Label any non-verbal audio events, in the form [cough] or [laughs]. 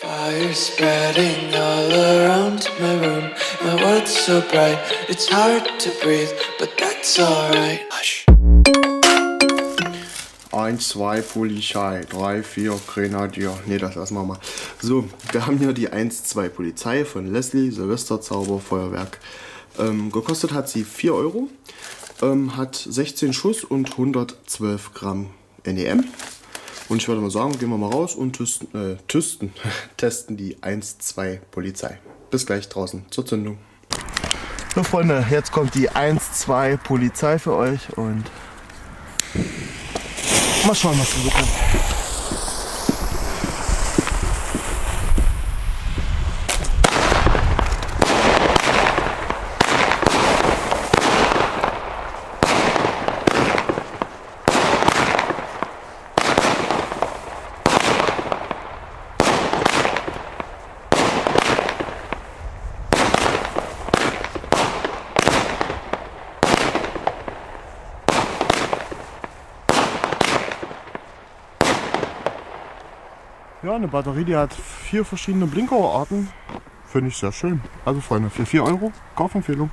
Fire spreading all around my room. My world's so bright, it's hard to breathe, but that's alright. Hush. 1, 2 Polizei, 3, 4 Grenadier. Ne, das lassen wir mal. So, wir haben hier die 1, 2 Polizei von Leslie, Silvester Zauber, Feuerwerk. Ähm, gekostet hat sie 4 Euro, ähm, hat 16 Schuss und 112 Gramm NEM. Und ich würde mal sagen, gehen wir mal raus und testen, äh, testen, [laughs] testen die 1, 2 Polizei. Bis gleich draußen zur Zündung. So Freunde, jetzt kommt die 1, 2 Polizei für euch und mal schauen, was wir so Ja, eine Batterie, die hat vier verschiedene Blinkerarten. Finde ich sehr schön. Also Freunde, für 4 Euro, Kaufempfehlung.